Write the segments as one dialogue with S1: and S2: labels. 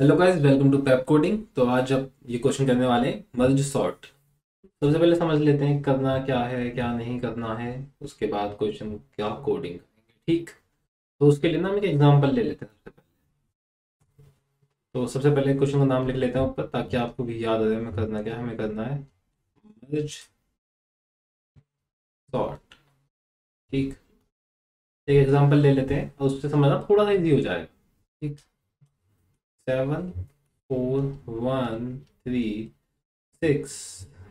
S1: Hello guys welcome to Pepcoding तो आज अब ये क्वेश्चन करने वाले हैं मर्ज सॉर्ट सबसे पहले समझ लेते हैं करना क्या है, क्या नहीं करना है, उसके बाद क्वेश्चन क्या कोडिंग ठीक? तो उसके लिए ना हम एक एग्जांपल ले लेते हैं सबसे पहले। तो सबसे पहले क्वेश्चन का नाम लिख लेते हैं ऊपर ताकि आपको भी याद आ जाए, हमें करना क्या हमें करना है। मर्ज सॉर्ट ठीक? एक एग्जांपल ले लेते हैं, और उससे समझना थोड़ा सा इजी हो जाएगा, ठीक? Seven four one three six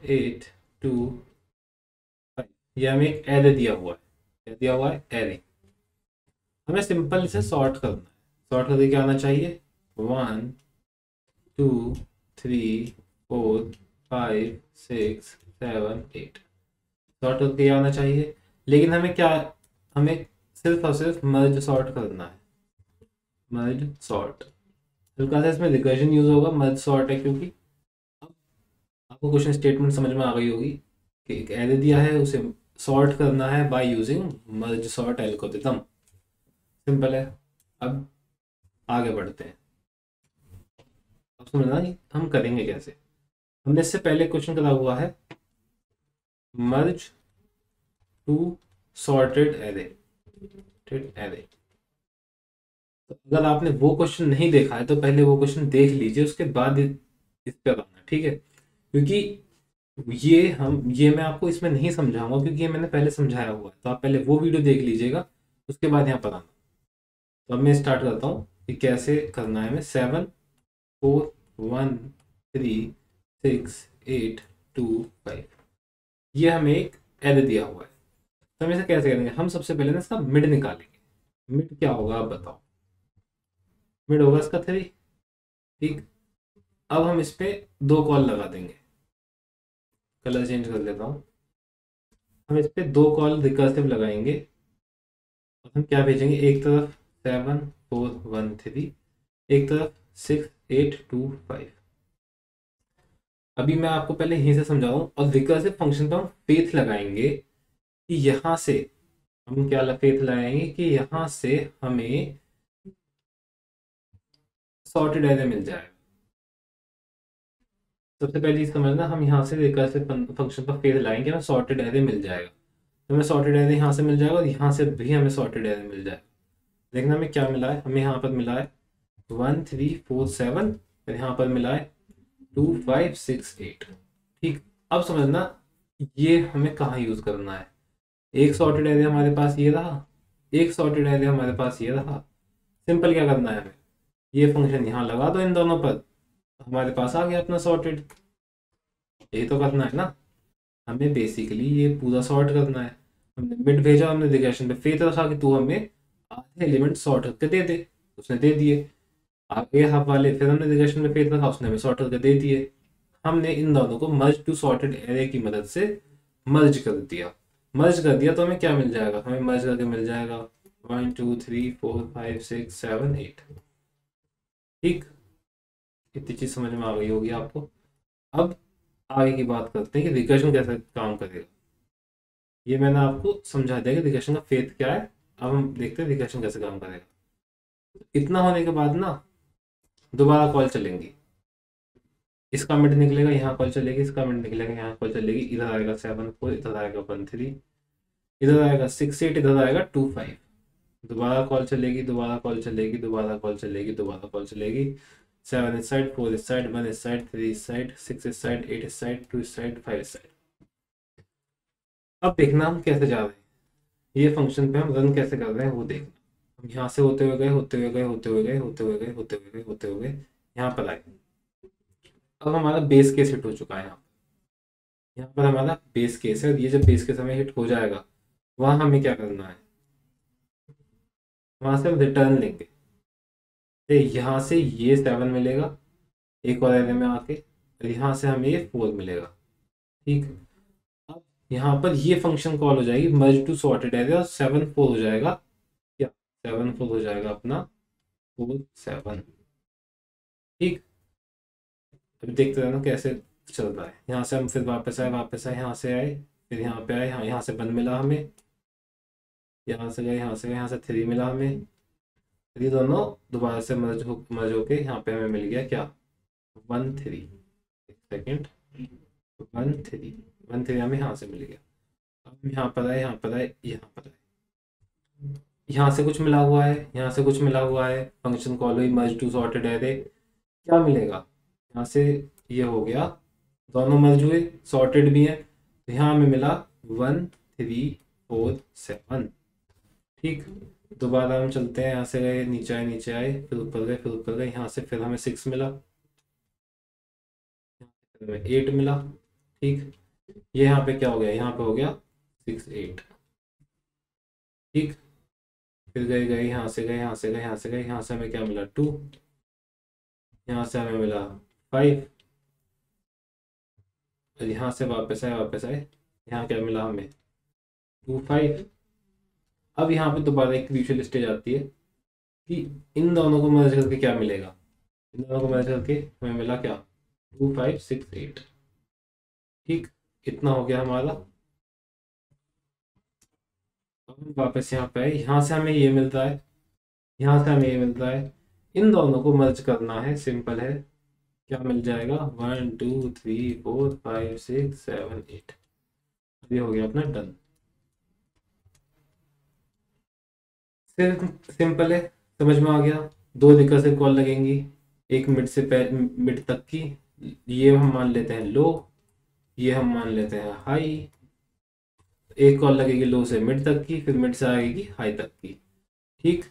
S1: eight two five ये हमें एक एरे दिया हुआ है। क्या दिया हुआ है? एरे हमें सिंपल इसे सॉर्ट करना है। सॉर्ट करके क्या आना चाहिए? One two three four five six seven eight sort करके आना चाहिए? लेकिन हमें क्या, हमें सिर्फ़ और सिर्फ़ मर्ज सॉर्ट करना है। मर्ज सॉर्ट हल्का सा इसमें रिकर्जन यूज़ होगा मर्ज सॉर्ट है, क्योंकि अब आपको क्वेश्चन स्टेटमेंट समझ में आ गई होगी कि एक एरे दिया है, उसे सॉर्ट करना है by using merge sort algorithm simple है। अब आगे बढ़ते हैं। अब समझना हम करेंगे कैसे? हमने इससे पहले क्वेश्चन करा हुआ है merge two sorted array array तो अगर आपने वो क्वेश्चन नहीं देखा है तो पहले वो क्वेश्चन देख लीजिए, उसके बाद इस पर आना, ठीक है? क्योंकि ये हम, ये मैं आपको इसमें नहीं समझाऊँगा, क्योंकि ये मैंने पहले समझाया हुआ है। तो आप पहले वो वीडियो देख लीजिएगा, उसके बाद यहाँ पर आना। तो अब मैं स्टार्ट करता हूँ कि कैसे करना है हमें। Seven four one three six eight two five ये हमें एक एरे दिया हुआ है। तो हम इसे कैसे करेंगे? हम सबसे पहले ना इसका मिड निकालेंगे। मिड क्या होगा आप बताओ। मिड होगा इसका थ्री ठीक। अब हम इस पर दो कॉल लगा देंगे। कलर चेंज कर लेता हूँ। हम इस पर दो कॉल रिकर्सिव लगाएँगे। और हम क्या भेजेंगे? एक तरफ़ सेवन फोर वन थ्री एक तरफ़ सिक्स एट टू फाइव अभी मैं आपको पहले यहीं से समझाऊं। और रिकर्सिव फ़ंक्शन पर हम फेथ लगाएँगे कि यहाँ से हम क्या फेथ लगाएँगे कि यहाँ से हमें सॉर्टेड एरे मिल जाएगा सबसे पहले चीज़ समझना हम यहाँ से रिकर्सिव फ़ंक्शन पर फ़ेज़ लाएँगे, हमें सॉर्टेड एरे मिल जाएगा। तो हमें सॉर्टेड एरे यहाँ से मिल जाएगा, और यहाँ से भी हमें सॉर्टेड एरे मिल जाएगा देखना हमें क्या मिला है, हमें यहाँ पर मिला है वन थ्री फोर सेवन और यहाँ पर मिला है टू फाइव सिक्स एट। ठीक, अब समझना, ये हमें कहाँ यूज़ करना है? एक सॉर्टेड एरे हमारे पास, ये रहा। एक सॉर्टेड एरे हमारे पास, ये रहा। सिंपल क्या करना है हमें? ये फ़ंक्शन यहाँ लगा दो इन दोनों पर। हमारे पास आ गया अपना सॉर्टेड यही तो करना है ना। हमें बेसिकली ये पूरा सॉर्ट करना है। हमने मिड भेजा, हमने रिग्रेशन पे फेथ रखा कि तू हमें आधे एलिमेंट सॉर्ट करके दे दे। उसने दे दिए। आगे हाफ़ वाले फिर हमने रिग्रेशन में फेथ रखा उसने हमें सॉर्ट करके दे दिए। हमने इन दोनों को मर्ज टू सॉर्टेड एरे की मदद से मर्ज कर दिया। मर्ज कर दिया तो हमें क्या मिल जाएगा? हमें मर्ज करके मिल जाएगा। One two three four five six seven eight ठीक? इतनी चीज़ समझ में आ गई होगी आपको? अब आगे की बात करते हैं कि रिकर्शन कैसे काम करेगा। ये मैंने आपको समझा दिया कि रिकर्शन का फेथ क्या है। अब हम देखते हैं रिकर्शन कैसे काम करेगा। इतना होने के बाद ना, दोबारा कॉल चलेंगी। इसका मिनट निकलेगा, यहाँ कॉल चलेगी, इसका मिनट निकलेगा, यहाँ कॉल चलेगी, इधर आएगा सेवन फोर इधर आएगा वन थ्री इधर आएगा सिक्स एट इधर आएगा टू फाइव दोबारा कॉल चलेगी, दोबारा कॉल चलेगी, दोबारा कॉल चलेगी, दोबारा कॉल चलेगी। सेवन इस साइड फोर इस साइड वन इस साइड थ्री इस साइड सिक्स इस साइड एट इस साइड टू इस साइड फाइव इस साइड अब देखना हम कैसे जा रहे हैं। ये फ़ंक्शन पे हम रन कैसे कर रहे हैं वो देखना। हम यहाँ से होते हुए गए, होते हुए गए, होते हुए गए, होते हुए गए, होते हुए गए, होते हुए गए, यहाँ पर आए। अब हमारा बेस केस हिट हो चुका है यहाँ यहाँ पर हमारा बेस केस है और ये जब बेस केस हमें हिट हो जाएगा, वहाँ हमें क्या करना है? वहाँ से हम रिटर्न लेंगे। तो यहाँ से ये सेवन मिलेगा, एक और एरे में आके, और यहाँ से हमें ये फोर मिलेगा। ठीक अब यहाँ पर ये फ़ंक्शन कॉल हो जाएगी मर्ज टू सॉर्टेड एरे और सेवन फोर हो जाएगा। क्या? सेवन फोर हो जाएगा अपना फोर सेवन ठीक? अभी देखते रहना कैसे चल रहा है। यहाँ से हम फिर वापस आए वापस आए, यहाँ से आए, फिर यहाँ पे आए, यहाँ यहाँ से बंद मिला हमें। यहाँ से गए, यहाँ से गए, यहाँ से थ्री मिला हमें। ये दोनों दोबारा से मर्ज हो मर्ज होके यहाँ पे हमें मिल गया क्या? वन थ्री एक second one three one three हमें यहाँ से मिल गया। अब यहाँ पर आए, यहाँ पर आए, यहाँ पर आए। यहाँ से कुछ मिला हुआ है, यहाँ से कुछ मिला हुआ है। फ़ंक्शन कॉल हुई मर्ज टू सॉर्टेड एरे क्या मिलेगा? यहाँ से ये हो गया। दोनों मर्ज हुए सॉर्टेड भी हैं। तो यहाँ हमें मिला वन थ्री फोर सेवन ठीक, दोबारा हम चलते हैं, यहाँ से गए नीचे आए नीचे आए, फिर ऊपर गए, फिर ऊपर गए, यहाँ से फिर हमें सिक्स मिला। एट मिला, ठीक। ये यहाँ पे क्या हो गया? यहाँ पे हो गया सिक्स एट ठीक। फिर गए गए, यहाँ से गए, यहाँ से गए, यहाँ से गए, यहाँ से हमें क्या मिला? टू यहाँ से हमें मिला फाइव और यहाँ से वापस आए वापस आए, यहाँ क्या मिला हमें? टू फाइव अब यहाँ पे दोबारा एक क्रूशल स्टेज आती है कि इन दोनों को मर्ज करके क्या मिलेगा? इन दोनों को मर्ज करके हमें मिला क्या? टू फाइव सिक्स एट ठीक, इतना हो गया हमारा। अब हम वापस यहाँ पे आए। यहाँ से हमें ये मिलता है। यहाँ से हमें ये मिलता है। इन दोनों को मर्ज करना है। सिंपल है। क्या मिल जाएगा? One two three four five six seven eight ये हो गया अपना डन सिर्फ़ सिंपल है, समझ में आ गया? दो रिकर्सिव कॉल लगेंगी, एक मिड से मिड तक की। ये हम मान लेते हैं लो, ये हम मान लेते हैं हाई। एक कॉल लगेगी लो से मिड तक की, फिर मिड से आएगी हाई तक की। ठीक?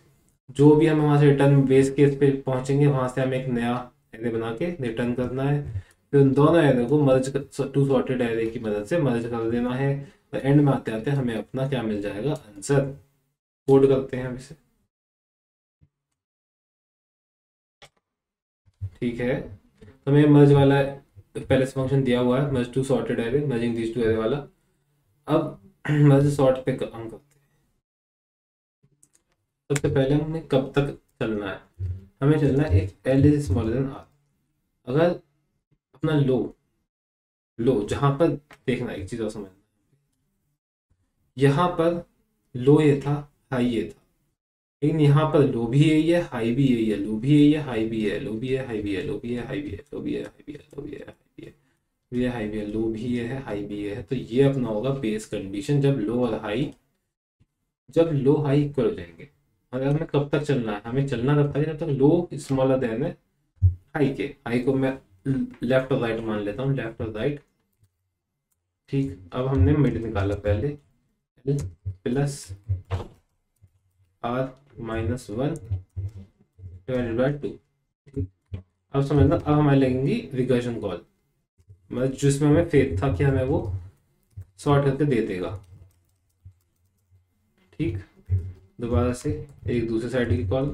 S1: जो भी हम वहाँ से रिटर्न बेस केस पे पहुँचेंगे, वहाँ से हमें एक नया एरे बना के रिटर्न करना है। फिर उन दोनों एरे को मर्ज टू सॉर्टेड एरे की मदद से मर्ज कर देना है। तो एंड में आते आते हमें अपना क्या मिल जाएगा? आंसर कोड करते हैं इसे। ठीक है। तो हमें मर्ज वाला पहले से फ़ंक्शन दिया हुआ है। Merge two sorted array merging this two array वाला। अब मर्ज सॉर्ट पे काम करते हैं। सबसे पहले हमें कब तक चलना है? हमें चलना है एक L is smaller than R अगर अपना लो लो, जहाँ पर देखना एक चीज़ और समझना यहाँ पर लो ये था हाई ये था लेकिन यहाँ पर लो भी यही है हाई भी यही है लो भी यही है हाई भी है लो भी है हाई भी है लो भी है हाई भी है लो भी है हाई भी है लो भी है हाई भी है ये हाई भी है लो भी ये है हाई भी ये है तो ये अपना होगा बेस कंडीशन जब लो और हाई जब लो हाई इक्वल हो जाएँगे और हमें कब तक चलना है हमें चलना तब तक जब तक लो स्मॉलर देन है हाई के हाई को मैं लेफ़्ट और राइट मान लेता हूँ लेफ़्ट और राइट ठीक अब हमने मिड निकाला पहले plus R minus one divided by two ठीक अब समझना, अब हमें लगेंगी रिकर्जन कॉल मतलब जिसमें हमें फेथ था कि हमें वो सॉर्ट करके दे देगा। ठीक? दोबारा से एक दूसरे साइड की कॉल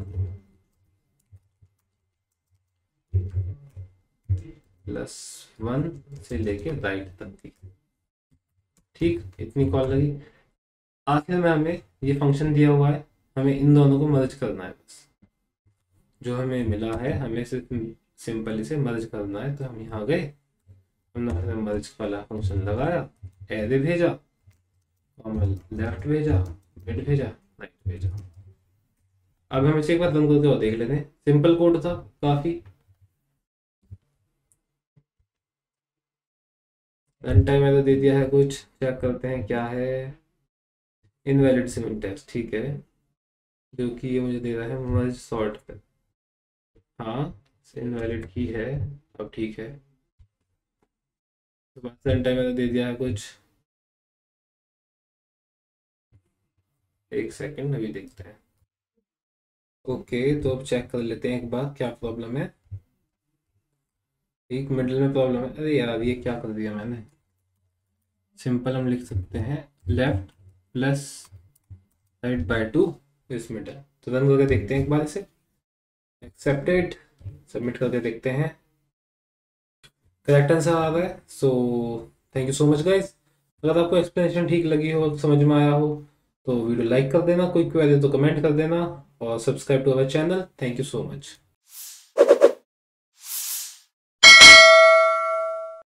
S1: प्लस वन से लेके राइट तक की। ठीक? इतनी कॉल लगी। आखिर में हमें ये फ़ंक्शन दिया हुआ है। हमें इन दोनों को मर्ज करना है बस। जो हमें मिला है, हमें सिर्फ़ सिंपल से मर्ज करना है तो हम यहाँ गए। हमने मर्ज वाला फ़ंक्शन लगाया एरे भेजा लेफ़्ट भेजा मिड भेजा राइट भेजा। अब हम इसे एक बार रन करके और देख लेते हैं। सिंपल कोड था, काफ़ी। रन टाइम ऐसा दे दिया है कुछ। चेक करते हैं क्या है। इनवैलिड सिमेंटेक्स ठीक है। जो कि ये मुझे दे रहा है मर्ज शॉर्ट पे। हाँ इनवैलिड की है, अब ठीक है। तो टाइम ऐसा दे दिया है कुछ। एक सेकंड अभी देखते हैं। ओके तो अब चेक कर लेते हैं एक बार, क्या प्रॉब्लम है? एक मिडल में प्रॉब्लम है। अरे यार ये क्या कर दिया मैंने? सिंपल हम लिख सकते हैं। Left plus right by two इस मीटर तो रन करके देखते हैं एक बार इसे। एक्सेप्टेड सबमिट करके देखते हैं। करेक्ट आंसर आ है so thank you so much guys अगर आपको एक्सप्लेनेशन ठीक लगी हो, समझ में आया हो तो वीडियो लाइक कर देना। कोई क्वेरी तो कमेंट कर देना और subscribe to our channel thank you so much